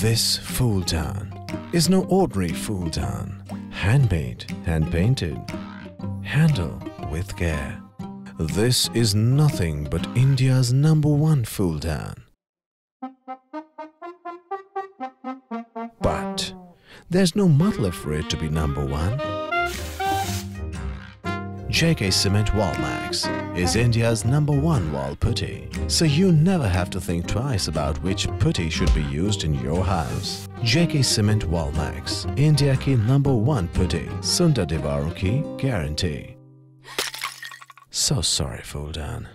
This Fuldan is no ordinary Fuldan. Handmade, hand-painted. Handle with care. This is nothing but India's number one Fuldan. But there's no matlab for it to be number one. JK Cement WallMaxX is India's number one wall putty, so you never have to think twice about which putty should be used in your house. JK Cement WallMaxX, India ki number one putty, Sundar deewaron ki guarantee. So sorry, Fuldan.